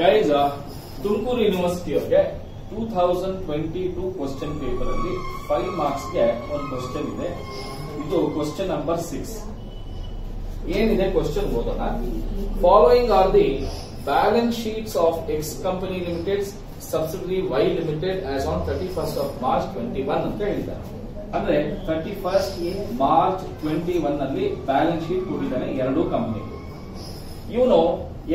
Guys Tumakuru ಯೂನಿವರ್ಸಿಟಿಯವರಿಗೆ two thousand twenty two question paper ಅಲ್ಲಿ five ಮಾರ್ಕ್ಸ್ಗೆ ಒಂದು ಕ್ವಶನ್ ಇದೆ. ಇದು ಕ್ವಶನ್ ನಂಬರ್ ಸಿಕ್ಸ್ ಏನಿದೆ ಕ್ವಶನ್ ಓದೋಣ? Following are the balance sheets of X company limited subsidiary Y limited as on thirty first of March twenty one ಅಂತ ಹೇಳಿದ್ದಾರೆ. ಅಂದ್ರೆ ತರ್ಟಿ ಫಸ್ಟ್ ಮಾರ್ಚ್ ಟ್ವೆಂಟಿ ಒನ್ ಅಲ್ಲಿ ಬ್ಯಾಲೆನ್ಸ್ ಶೀಟ್ ಕೊಟ್ಟಿದ್ದಾನೆ ಎರಡು ಕಂಪನಿ ಇವನು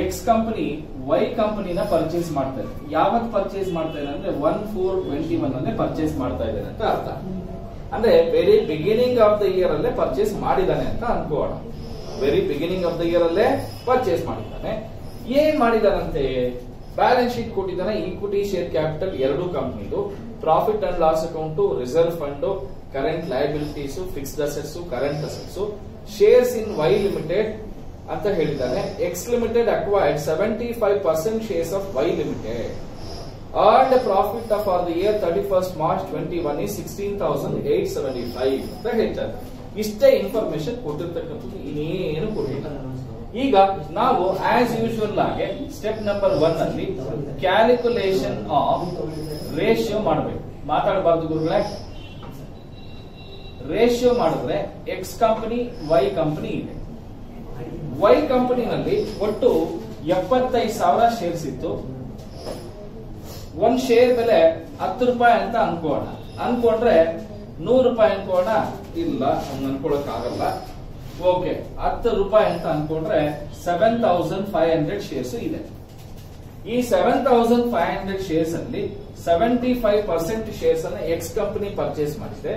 ಎಕ್ಸ್ ಕಂಪನಿ ವೈ ಕಂಪನಿನ ಪರ್ಚೇಸ್ ಮಾಡ್ತಾ ಇದೆ. ಯಾವತ್ ಪರ್ಚೇಸ್ ಮಾಡ್ತಾ ಇದೆ ಅಂದ್ರೆ ಒನ್ ಫೋರ್ ಟ್ವೆಂಟಿ ಒನ್ ಅಲ್ಲೇ ಪರ್ಚೇಸ್ ಮಾಡ್ತಾ ಇದ್ದಾನೆ ಅಂತ ಅರ್ಥ. ಅಂದ್ರೆ very beginning of the year ಅಲ್ಲೇ ಪರ್ಚೇಸ್ ಮಾಡಿದಾನೆ ಅಂತ ಅನ್ಕೋಣ. Very beginning of the year ಅಲ್ಲೇ ಪರ್ಚೇಸ್ ಮಾಡಿದ್ದಾನೆ. ಏನ್ ಮಾಡಿದಾನಂತೆ? ಬ್ಯಾಲೆನ್ಸ್ ಶೀಟ್ ಕೊಟ್ಟಿದ್ದಾನೆ ಈಕ್ವಿಟಿ ಶೇರ್ ಕ್ಯಾಪಿಟಲ್ ಎರಡು ಕಂಪನಿದು profit and loss account reserve fund current liabilities fixed assets current assets shares in Y limited ಅಂತ ಹೇಳಿದ್ದಾರೆ X limited acquired seventy five percent shares of Y limited earned a profit of for the year 31st March 21 is 16,875 ಅಂತ ಹೇಳ್ತಾರೆ ಇಷ್ಟೇ information ಕೊಟ್ಟಿರ್ತಕ್ಕಂಥದ್ದು ಇನ್ನೇನು ಕೊಟ್ಟಿಲ್ಲ. ಈಗ ನಾವು ಆಸ್ ಯೂಶುವಲ್ ಆಗಿ ಸ್ಟೆಪ್ ನಂಬರ್ ಒನ್ ಅಲ್ಲಿ ಕ್ಯಾಲ್ಕುಲೇಷನ್ ಆಫ್ ರೇಷಿಯೋ ಮಾಡಬೇಕು. ಮಾತಾಡಬಾರ್ದು ಗುರುಗಳೇ. ರೇಷಿಯೋ ಮಾಡಿದ್ರೆ ಎಕ್ಸ್ ಕಂಪನಿ ವೈ ಕಂಪನಿ ಇದೆ. ವೈ ಕಂಪನಿನಲ್ಲಿ ಒಟ್ಟು ಎಪ್ಪತ್ತೈದು ಸಾವಿರ ಶೇರ್ಸ್ ಇತ್ತು. ಒಂದ್ ಶೇರ್ ಬೆಲೆ ಹತ್ತು ರೂಪಾಯಿ ಅಂತ ಅನ್ಕೋಣ. ಅನ್ಕೊಂಡ್ರೆ ನೂರು ರೂಪಾಯಿ ಅನ್ಕೋಣ. ಇಲ್ಲ ಅನ್ಕೊಳಕ್ ಆಗಲ್ಲ ಓಕೆ ಹತ್ತು ರೂಪಾಯಿ ಅಂತ ಅನ್ಕೊಂಡ್ರೆ seven thousand five hundred shares ಇದೆ. ಈ seven thousand five hundred shares ಅಲ್ಲಿ ಸೆವೆಂಟಿ ಫೈವ್ ಪರ್ಸೆಂಟ್ ಶೇರ್ಸ್ ಅನ್ನ ಎಕ್ಸ್ ಕಂಪನಿ ಪರ್ಚೇಸ್ ಮಾಡಿದೆ.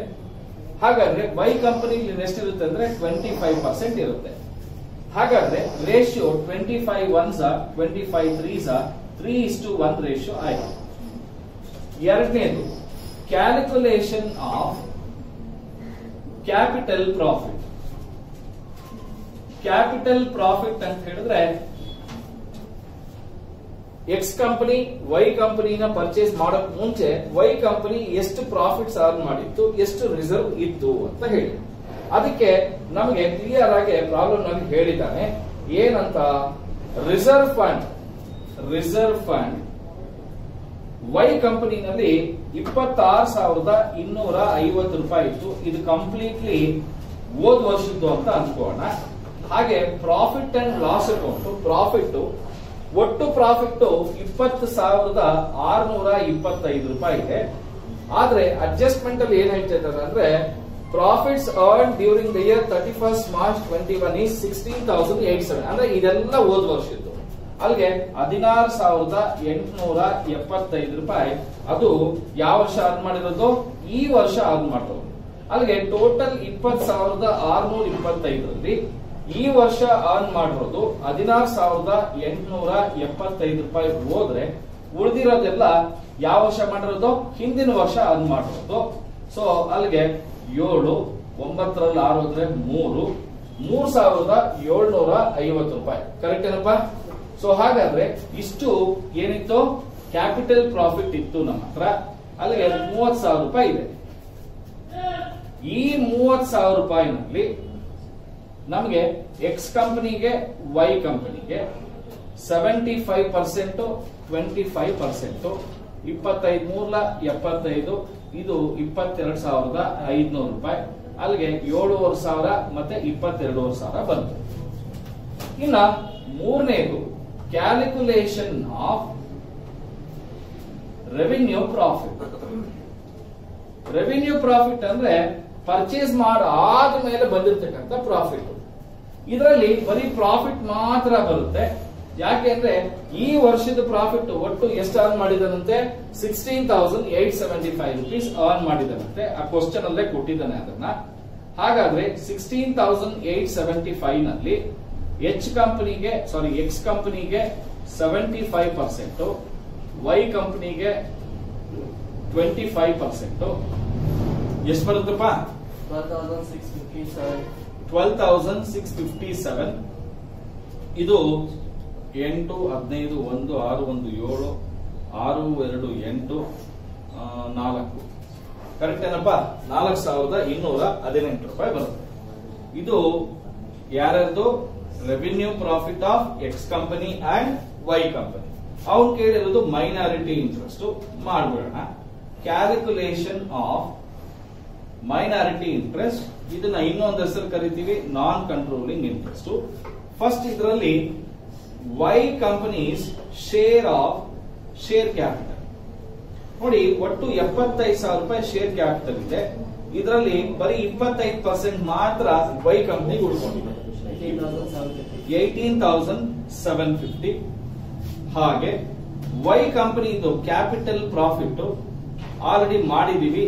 ಹಾಗಾದ್ರೆ ವೈ ಕಂಪನಿ ಎಷ್ಟಿರುತ್ತೆ ಅಂದ್ರೆ ಟ್ವೆಂಟಿ ಫೈವ್ ಪರ್ಸೆಂಟ್ ಇರುತ್ತೆ. ಹಾಗಾದ್ರೆ ratio twenty five ones twenty five threes three is to one ratio ಆಯ್ತು. ಎರಡನೇದು calculation of capital profit capital profit ಅಂತ ಹೇಳಿದ್ರೆ ಎಕ್ಸ್ ಕಂಪನಿ ವೈ ಕಂಪನಿನ ಪರ್ಚೇಸ್ ಮಾಡೋಕ್ ಮುಂಚೆ ವೈ ಕಂಪನಿ ಎಷ್ಟು ಪ್ರಾಫಿಟ್ಸ್ ಅರ್ನ್ ಮಾಡಿತ್ತು, ಎಷ್ಟು ರಿಸರ್ವ್ ಇತ್ತು ಅಂತ ಹೇಳಿ. ಅದಕ್ಕೆ ನಮಗೆ ಕ್ಲಿಯರ್ ಆಗಿ ಪ್ರಾಬ್ಲಮ್ ನಮಗೆ ಹೇಳಿದ್ದಾನೆ, ಏನಂತ? Reserve fund reserve fund. Y ಕಂಪನಿನಲ್ಲಿ ಇಪ್ಪತ್ತಾರು ಸಾವಿರದ ಇನ್ನೂರ ಐವತ್ತು ರೂಪಾಯಿ ಇತ್ತು. ಇದು ಕಂಪ್ಲೀಟ್ಲಿ ಹೋದ್ ವರ್ಷದ್ದು ಅಂತ ಅನ್ಕೋಣ ಹಾಗೆ profit and loss account profit ಒಟ್ಟು ಪ್ರಾಫಿಟ್ ಇಪ್ಪತ್ತು ಸಾವಿರದ ಆರ್ನೂರ ಇಪ್ಪತ್ತೈದು ರೂಪಾಯಿ ಇದೆ. ಆದ್ರೆ ಅಡ್ಜಸ್ಟ್ಮೆಂಟ್ ಅಲ್ಲಿ ಏನ್ ಹೇಳ್ತಾ ಇದ್ದಾರೆ ಅಂದ್ರೆ profits earn during the year thirty first March twenty one is sixteen thousand eight seven ಅಂದ್ರೆ ಇದೆಲ್ಲ ಹೋದ್ ವರ್ಷದ್ದು ಅಲ್ಲಿಗೆ ಹದಿನಾರು ಸಾವಿರದ ಎಂಟುನೂರ ಎಪ್ಪತ್ತೈದು ರೂಪಾಯಿ. ಅದು ಯಾವ ವರ್ಷ ಅರ್ನ್ ಮಾಡಿರೋದು? ಈ ವರ್ಷ ಅರ್ನ್ ಮಾಡಿರೋದು ಅಲ್ಲಿಗೆ ಟೋಟಲ್ ಇಪ್ಪತ್ ಸಾವಿರದ ಆರ್ನೂರ ಇಪ್ಪತ್ತೈದರಲ್ಲಿ ಈ ವರ್ಷ ಅರ್ನ್ ಮಾಡಿರೋದು ಹದಿನಾರು ಸಾವಿರದ ಎಂಟುನೂರ ಎಪ್ಪತ್ತೈದು ರೂಪಾಯಿ ಹೋದ್ರೆ ಉಳಿದಿರೋದೆಲ್ಲ ಯಾವ ವರ್ಷ ಮಾಡಿರೋದು? ಹಿಂದಿನ ವರ್ಷ ಅರ್ನ್ ಮಾಡಿರೋದು. ಸೊ ಅಲ್ಲಿಗೆ ಏಳು, ಒಂಬತ್ತರಲ್ಲಿ ಆರು ಅಂದ್ರೆ ಮೂರು. ಮೂರ್ ಸಾವಿರದ ಏಳ್ನೂರ ಐವತ್ತು ರೂಪಾಯಿ. ಕರೆಕ್ಟ್ ಏನಪ್ಪ? ಸೊ ಹಾಗಾದ್ರೆ ಇಷ್ಟು ಏನಿತ್ತು? ಕ್ಯಾಪಿಟಲ್ ಪ್ರಾಫಿಟ್ ಇತ್ತು ನಮ್ಮ ಹತ್ರ. ಅಲ್ಲಿಗೆ ಮೂವತ್ ಸಾವಿರ ರೂಪಾಯಿ ಇದೆ. ಈ ಮೂವತ್ ಸಾವಿರ ರೂಪಾಯಿನಲ್ಲಿ ನಮಗೆ ಎಕ್ಸ್ ಕಂಪನಿಗೆ ವೈ ಕಂಪನಿಗೆ seventy five percent twenty five percent ಇಪ್ಪತ್ತೈದು ಮೂರ್ಲ ಎಪ್ಪತ್ತೈದು, ಇದು ಇಪ್ಪತ್ತೆರಡು ಸಾವಿರದ ಐದ್ನೂರು ರೂಪಾಯಿ. ಅಲ್ಲಿಗೆ ಏಳುವರೆ ಸಾವಿರ ಮತ್ತೆ ಇಪ್ಪತ್ತೆರಡೂವರೆ ಸಾವಿರ ಬಂತು. ಇನ್ನ ಮೂರನೇದು calculation of revenue profit revenue profit ಅಂದ್ರೆ ಪರ್ಚೇಸ್ ಮೇಲೆ ಬಂದಿರತಕ್ಕಂಥ ಪ್ರಾಫಿಟ್ ಇದರಲ್ಲಿ ಬರೀ ಪ್ರಾಫಿಟ್ ಮಾತ್ರ ಬರುತ್ತೆ. ಯಾಕೆಂದ್ರೆ ಈ ವರ್ಷದ ಪ್ರಾಫಿಟ್ ಒಟ್ಟು ಎಷ್ಟು earn ಮಾಡಿದನಂತೆ? Sixteen thousand eight seventy five rupees earn ಮಾಡಿದನಂತೆ. ಆ ಕ್ವಶನ್ ಅಲ್ಲೇ ಕೊಟ್ಟಿದ್ದಾನೆ ಅದನ್ನ. ಹಾಗಾದ್ರೆ ಸಿಕ್ಸ್ಟೀನ್ ತೌಸಂಡ್ ಏಟ್ ಸೆವೆಂಟಿ ಫೈವ್ನಲ್ಲಿ ಎಚ್ ಕಂಪನಿಗೆ ಸಾರಿ ಎಕ್ಸ್ ಕಂಪನಿಗೆ ಸೆವೆಂಟಿ ಫೈವ್ ಪರ್ಸೆಂಟ್ ವೈ ಕಂಪನಿಗೆ ಟ್ವೆಂಟಿ ಫೈವ್ ಪರ್ಸೆಂಟ್ ಎಷ್ಟು ಬರುತ್ತಪ್ಪ twelve thousand six fifty seven ಇದು ಎಂಟು, ಹದಿನೈದು, ಒಂದು, ಆರು, ಒಂದು, ಏಳು, ಆರು, ಎರಡು, ಎಂಟು ನಾಲ್ಕು. ಕರೆಕ್ಟ್ ಏನಪ್ಪ? ನಾಲ್ಕು ಸಾವಿರದ ಇನ್ನೂರ ಹದಿನೆಂಟು ರೂಪಾಯಿ ಬರುತ್ತೆ. ಇದು ಯಾರ್ಯಾರ್ದು revenue profit of X company and Y company ಅವ್ರು ಕೇಳಿರೋದು ಮೈನಾರಿಟಿ ಇಂಟ್ರೆಸ್ಟ್ ಮಾಡ್ಬಿಡೋಣ. ಕ್ಯಾಲ್ಕುಲೇಷನ್ ಆಫ್ ಮೈನಾರಿಟಿ ಇಂಟ್ರೆಸ್ಟ್ ಇದನ್ನ ಇನ್ನೊಂದು ಹೆಸರು ಕರಿತೀವಿ ನಾನ್ ಕಂಟ್ರೋಲಿಂಗ್ ಇಂಟ್ರೆಸ್ಟ್ ಫಸ್ಟ್ ಇದರಲ್ಲಿ Y company's share of share capital ನೋಡಿ, ಒಟ್ಟು ಎಪ್ಪತ್ತೈದು ಸಾವಿರ ರೂಪಾಯಿ ಶೇರ್ ಕ್ಯಾಪಿಟಲ್ ಇದೆ. ಇದರಲ್ಲಿ ಬರೀ ಇಪ್ಪತ್ತೈದು ಪರ್ಸೆಂಟ್ ಮಾತ್ರ ವೈ ಕಂಪನಿಗೆ ಉಳ್ಕೊಂಡಿದೆ. ಏಯ್ಟೀನ್ ತೌಸಂಡ್ ಸೆವೆನ್ ಫಿಫ್ಟಿ ಹಾಗೆ ವೈ ಕಂಪನಿದು ಕ್ಯಾಪಿಟಲ್ ಪ್ರಾಫಿಟ್ ಆಲ್ರೆಡಿ ಮಾಡಿದೀವಿ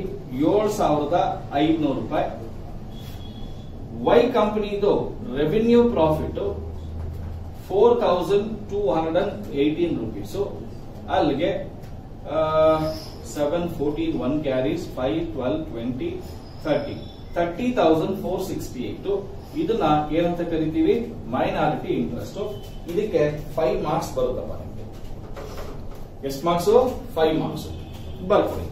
ಏಳು ಸಾವಿರದ ಐದುನೂರು ರೂಪಾಯಿ. ವೈ ಕಂಪನಿದು revenue profit four thousand two hundred and eighteen rupees ಅಲ್ಲಿಗೆ seven fourteen one carries five twelve twenty thirty thirty thousand four sixty eight ಇದನ್ನ ಏನಂತ ಕರಿತೀವಿ? ಮೈನಾರಿಟಿ ಇಂಟ್ರೆಸ್ಟ್ ಇದಕ್ಕೆ ಫೈವ್ ಮಾರ್ಕ್ಸ್ ಬರುತ್ತಪ್ಪ ನಿಮಗೆ. ಎಷ್ಟು ಮಾರ್ಕ್ಸ್ ಫೈವ್ ಮಾರ್ಕ್ಸ್ ಬರ್ಕೊಳ್ಳಿ